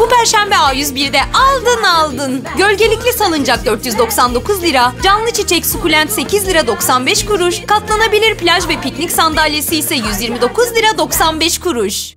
Bu perşembe A101'de aldın aldın. Gölgelikli salıncak 499 lira, canlı çiçek sukulent 8 lira 95 kuruş, katlanabilir plaj ve piknik sandalyesi ise 129 lira 95 kuruş.